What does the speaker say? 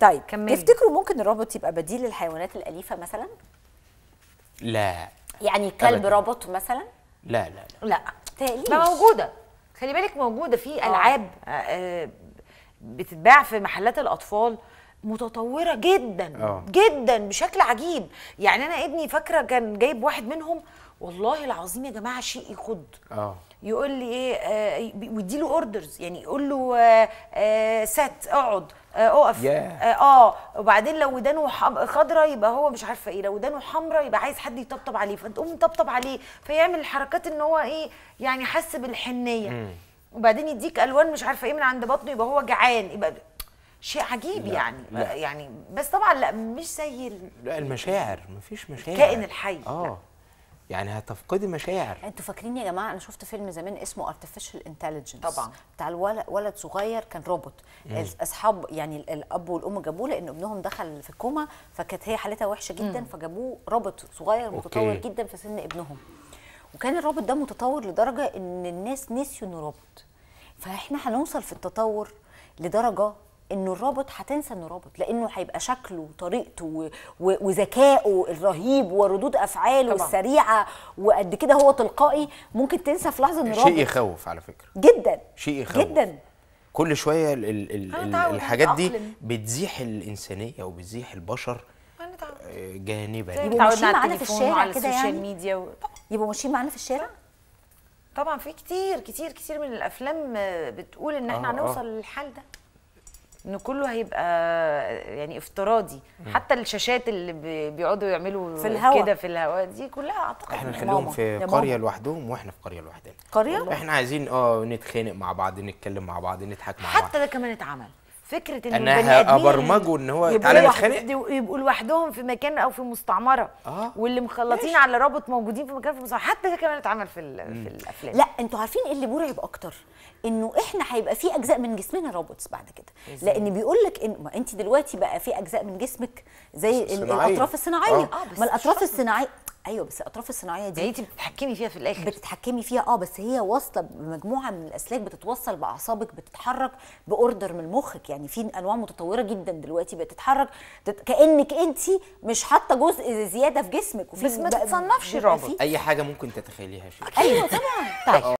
طيب كملي. تفتكروا ممكن الروبوت يبقى بديل للحيوانات الأليفة مثلا؟ لا. يعني كلب أبداً. روبوت مثلا؟ لا لا لا. لا تقوليش. ما موجودة. خلي بالك موجودة في ألعاب آه، آه، بتتباع في محلات الأطفال متطورة جدا آه. جدا بشكل عجيب. يعني أنا ابني فاكرة كان جايب واحد منهم والله العظيم يا جماعة شيء يخض. آه. يقول لي إيه آه ويدي له orders يعني يقول له آه آه سات اقعد آه اقف. ياه. آه, آه. وبعدين لو ودانه خضراء يبقى هو مش عارفة إيه لو ودانه حمراء يبقى عايز حد يطبطب عليه فتقوم تطبطب عليه فيعمل الحركات إن هو إيه يعني حس بالحنية. وبعدين يديك ألوان مش عارفة إيه من عند بطنه يبقى هو جعان يبقى شيء عجيب لا، يعني. لا. يعني بس طبعا لا مش زي ال- لا المشاعر مفيش مشاعر. الكائن الحي. آه. يعني هتفقدي مشاعر. أنتوا فاكرين يا جماعة أنا شفت فيلم زمان اسمه artificial intelligence. طبعا. بتاع الولد ولد صغير كان روبوت. أصحاب يعني ال- الأب والأم جابوه لأن ابنهم دخل في الكوما فكانت هي حالتها وحشة جدا فجابوه روبوت صغير متطور OK. جدا في سن ابنهم. وكان الروبوت ده متطور لدرجة إن الناس نسيوا إنه روبوت. فإحنا هنوصل في التطور لدرجة إنه الروبوت هتنسى إنه روبوت لإنه هيبقى شكله وطريقته وذكائه الرهيب وردود أفعاله طبعاً. السريعة وقد كده هو تلقائي ممكن تنسى في لحظة انه شيء روبوت يخوف على فكرة جدا شيء يخوف جدا كل شوية ال ال ال ال هنتعود، الحاجات دي. بتزيح الإنسانية وبتزيح هنتعود. آه، جانبا يبقوا ماشيين معانا في الشارع كده ال social يعني؟ ميديا و... يبقوا ماشيين معانا في الشارع طبعا في كتير كتير كتير من الأفلام آه، بتقول إن إحنا آه، هنوصل آه. للحال ده إن كله هيبقى يعني افتراضي حتى الشاشات اللي بي- بيقعدوا يعملوا. كده في الهواء دي كلها أعتقد إحنا نخليهم. في قرية. لوحدهم وإحنا في قرية لوحدنا قرية إحنا عايزين آه نتخانق مع بعض نتكلم مع بعض نضحك مع بعض حتى ده كمان اتعمل فكرة إن آدمين أبرمجه إن هو تعالى نتخانق؟ يبقوا لوحدهم في مكان أو في مستعمرة آه. واللي مخلطين على رابط موجودين في مكان في مستعمرة حتى ده كمان اتعمل في ال- في الأفلام لا أنتوا عارفين إيه اللي مرعب أكتر إنه إحنا هيبقى في أجزاء من جسمنا robots بعد كده؟ لأن بيقول لك ان ما أنت دلوقتي بقى في أجزاء من جسمك زي صناعية. الأطراف الصناعية آه. آه، ما الأطراف. الصناعيه أيوه بس الأطراف الصناعية يعني دي انت بتتحكمي فيها في الآخر. بتتحكمي فيها آه بس هي واصلة بمجموعة من الأسلاك بتتوصل بأعصابك بتتحرك بأوردر من مخك. يعني في أنواع متطورة جدا دلوقتي بتتحرك تت... كأنك انت مش حاطة جزء زيادة في جسمك. وفي بس ما تتصنفش. في- أي حاجة ممكن تتخيليها شيء أيوه طبعا. طيب.